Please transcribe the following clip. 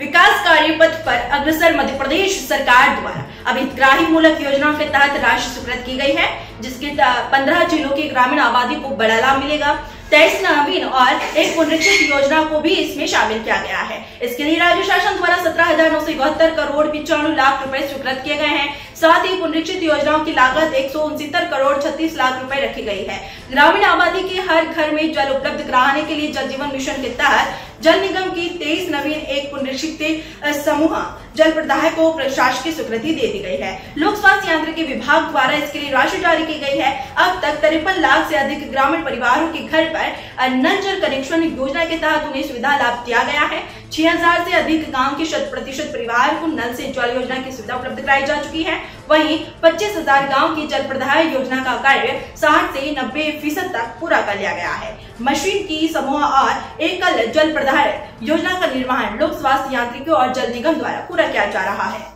विकास कार्य पथ पर अग्रसर मध्य प्रदेश सरकार द्वारा अभी हितग्राही मूलक योजनाओं के तहत राशि स्वीकृत की गई है, जिसके पंद्रह जिलों की ग्रामीण आबादी को बड़ा लाभ मिलेगा। तेईस नवीन और एक पुनरीक्षित योजना को भी इसमें शामिल किया गया है। इसके लिए राज्य शासन द्वारा सत्रह हज़ार नौ सौ बहत्तर करोड़ पिचानवे लाख रुपए स्वीकृत किए गए हैं। साथ ही पुनरीक्षित योजनाओं की लागत एक करोड़ छत्तीस लाख रूपए रखी गई है। ग्रामीण आबादी के हर घर में जल उपलब्ध कराने के लिए जल जीवन मिशन के तहत जल निगम की तेईस नवीन एक पुनरीक्षित समूह जल प्रदाय को प्रशासकीय स्वीकृति दे दी गई है। लोक स्वास्थ्य यांत्रिकी विभाग द्वारा इसके लिए राशि जारी की गई है। अब तक तिरपन लाख से अधिक ग्रामीण परिवारों के घर पर नल जल कनेक्शन योजना के तहत उन्हें सुविधा लाभ दिया गया है। छह हज़ार से अधिक गाँव के शत प्रतिशत परिवार को नल से जल योजना की सुविधा उपलब्ध कराई जा चुकी है। वहीं 25,000 हज़ार गाँव की जल प्रदाय योजना का कार्य साठ से नब्बे फ़ीसद तक पूरा कर लिया गया है। मशीन की समूह और एकल जल प्रदाय योजना का निर्माण लोक स्वास्थ्य यांत्रिकी और जल निगम द्वारा पूरा किया जा रहा है।